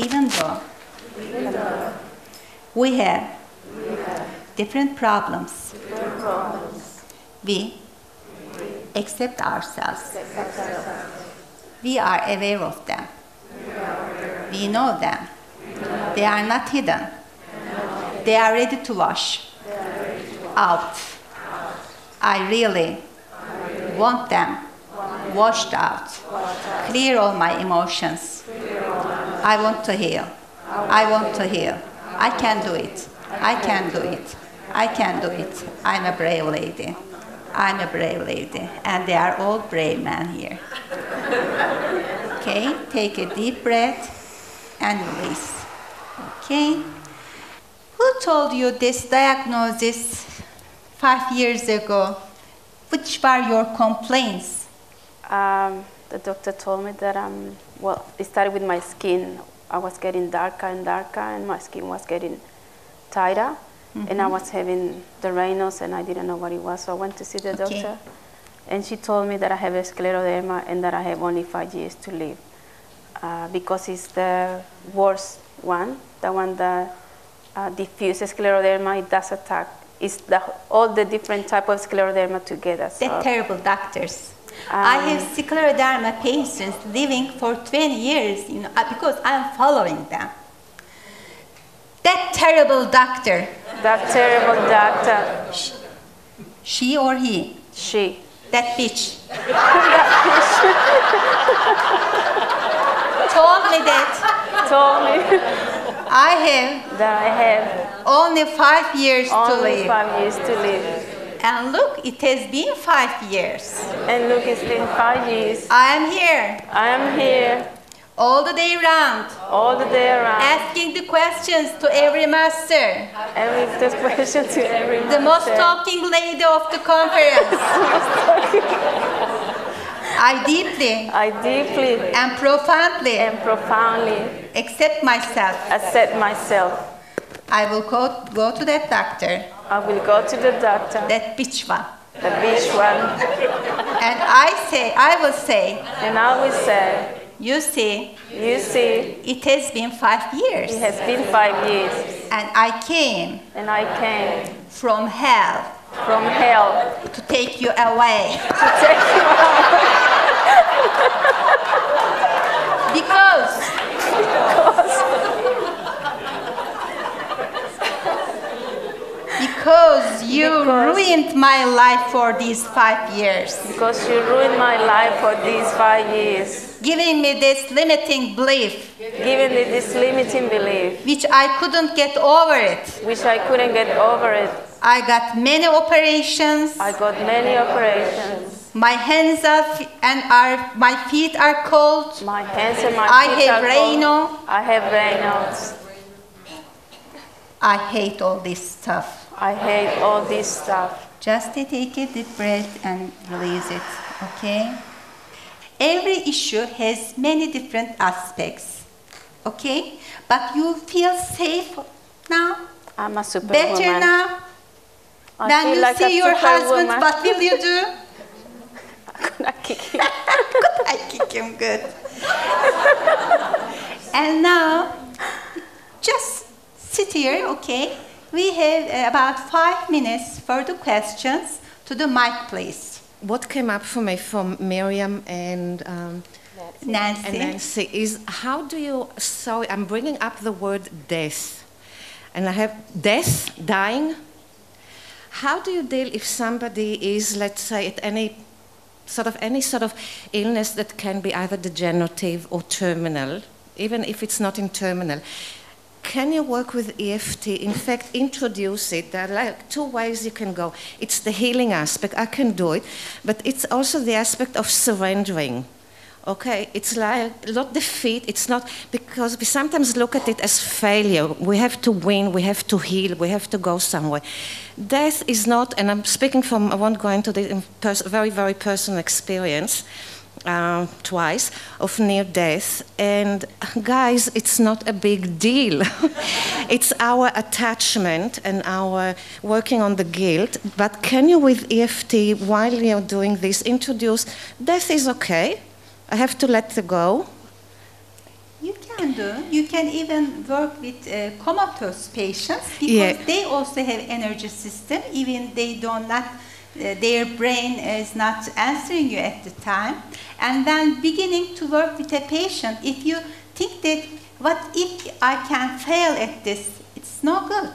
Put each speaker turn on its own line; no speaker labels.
Even though we have different problems, we accept ourselves. We are aware of them. We know them. They are not hidden. They are ready to wash out. I really want them washed out. Clear all my emotions. I want to heal. I want to heal. I can do it. I can do it. I can do it. I'm a brave lady. I'm a brave lady. And they are all brave men here. Okay, take a deep breath and release. Okay. Who told you this diagnosis five years ago? Which were your complaints?
Um, the doctor told me that um, well, it started with my skin. I was getting darker and darker, and my skin was getting tighter, and I was having the Raynaud's, and I didn't know what it was. So I went to see the
Okay.
doctor, and she told me that I have a scleroderma and that I have only five years to live, uh, because it's the worst one, the one that uh, diffuse scleroderma. It does attack. It's the, all the different type of scleroderma together. So.
They're terrible doctors. I have scleroderma patients living for 20 years you know, uh, because I'm following them. That terrible doctor,
That terrible doctor,
she or he,
she.
that bitch, told me that
told me
I have
that I have
only five years to live.
only five years to live.
And look, it has been five years.
And look, it's been five years.
I am here
I am here
all the day round,
all the day around.
asking the questions to every master.
Every this question to every master.
The most talking lady of the conference. I deeply
I deeply
and profoundly
and profoundly
accept myself.
accept myself.
I will go, go to that doctor,
I will go to the doctor,
that bitch one.
the bitch one,
And I say, I will say,
and I will say,
you see,
you see,
it has been five years.
it has been five years,
And I came
and I came
from hell
from hell
to take you away.
to take you out
Because because you
Because-
ruined my life for these five years,
because you ruined my life for these five years,
giving me this limiting belief,
giving me this limiting belief,
which I couldn't get over it.
which I couldn't get over it.
I got many operations.
I got many operations.
My hands are and are my feet are cold.
My hands and my
I
feet
have
are cold. I have Raynaud's.
I hate all this stuff.
I hate all this stuff.
Just take a deep breath and release it, okay? Every issue has many different aspects, okay? But you feel safe now,
I'm a superwoman.
better now.
I
when you
like
see your husband,
superwoman.
what will you do?
I kick him.
I kick him good. and now, here, okay? We have uh, about five minutes for the questions. To the mic, please.
What came up for me from Miriam and, um,
Nancy.
and Nancy is how do you, so I'm bringing up the word death. And I have death, dying. How do you deal if somebody is, let's say, at any sort of any sort of illness that can be either degenerative or terminal, even if it's not in terminal? Can you work with EFT? In fact, introduce it. There are like two ways you can go. It's the healing aspect, I can do it, but it's also the aspect of surrendering. Okay, it's like not defeat. It's not because we sometimes look at it as failure. We have to win. We have to heal. We have to go somewhere. Death is not, and I'm speaking from. I won't go into the very, very personal experience uh, twice of near death. And guys, it's not a big deal. it's our attachment and our working on the guilt. But can you, with EFT, while you're doing this, introduce death is okay. I have to let it go.
You can. do, you can even work with uh, comatose patients because
Yeah.
they also have energy system, even they don't not. Uh, their brain is not answering you at the time, and then beginning to work with a patient. If you think that what if I can fail at this, it's no good.